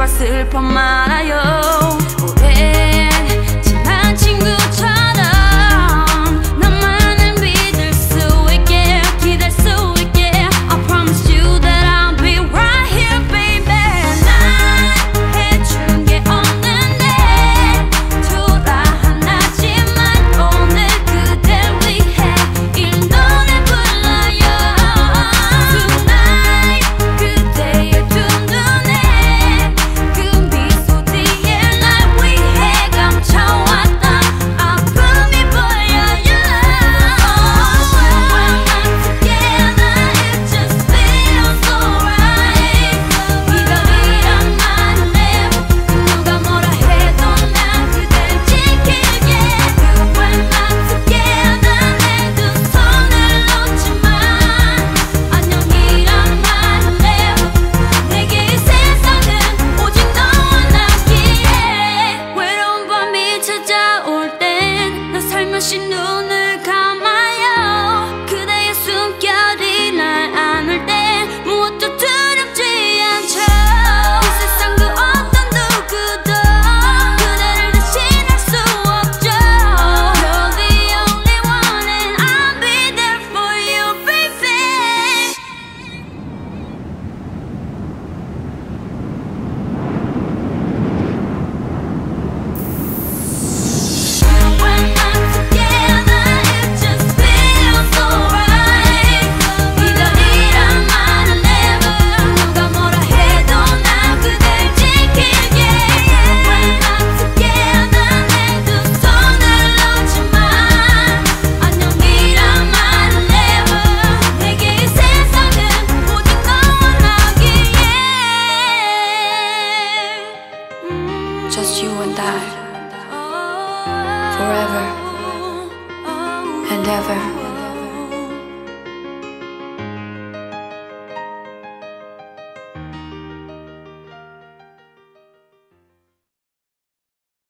제발 슬퍼 말아요. pushing just you and I, forever and ever.